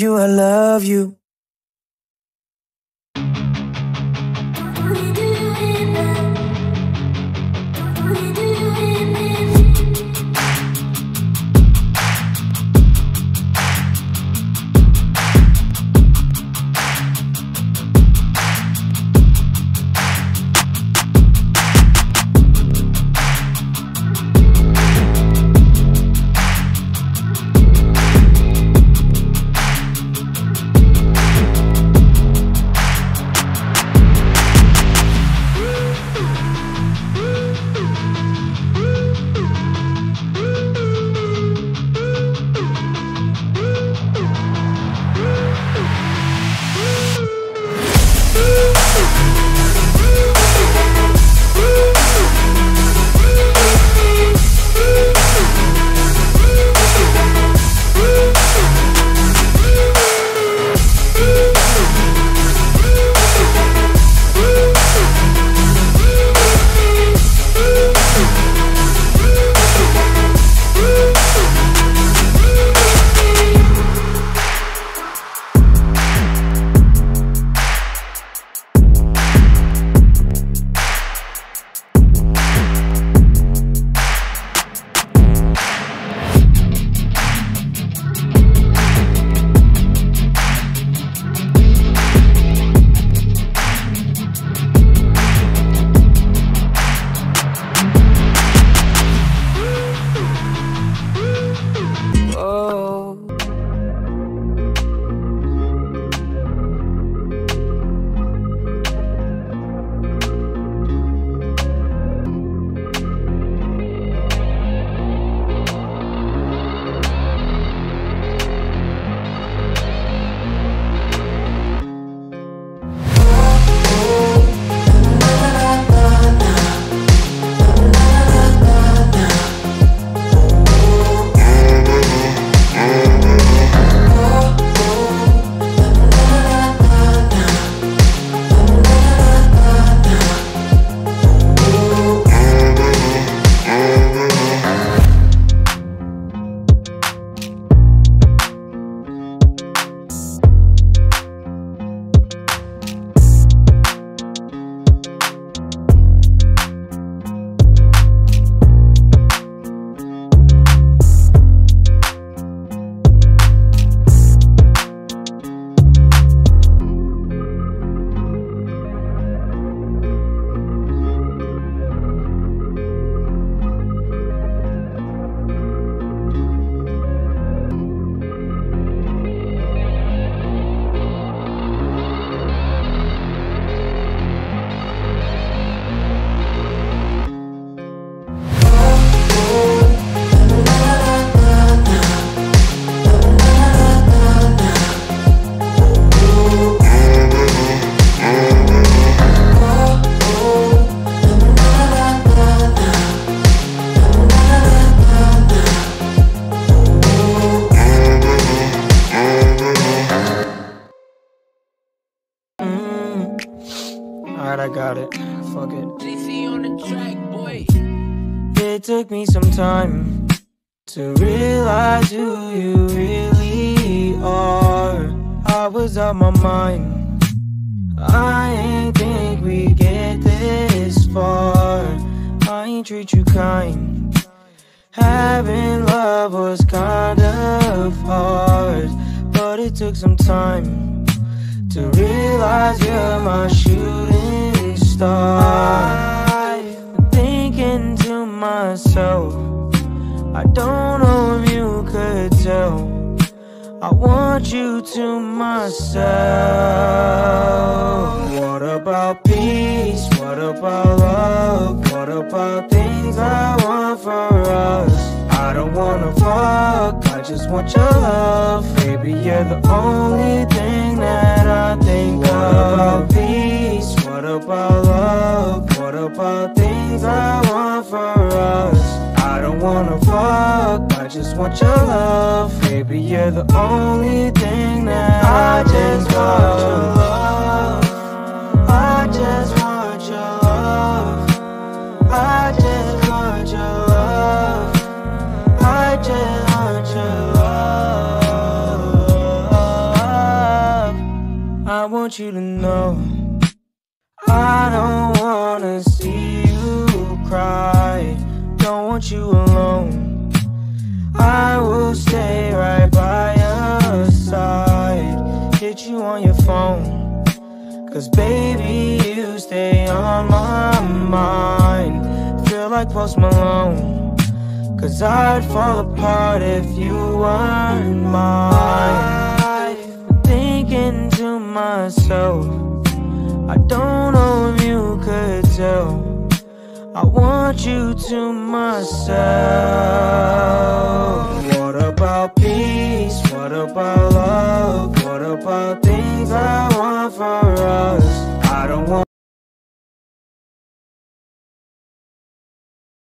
you, I love you. Got it. Fuck it. JC on the track, boy. It took me some time to realize who you really are. I was out my mind. I ain't think we get this far. I ain't treat you kind. Having love was kind of hard, but it took some time to realize you're my shooting thinking to myself, I don't know if you could tell. I want you to myself. What about peace? What about love? What about things I want for us? I don't wanna fuck, I just want your love. Baby, you're the only thing that I You're the only thing that I just want your love. I just want your love. I just want your love. I just want your love. I want you to Cause baby, you stay on my mind. Feel like Post Malone. Cause I'd fall apart if you weren't mine. Thinking to myself I don't know if you could tell. I want you to myself. What about peace? What about love? What about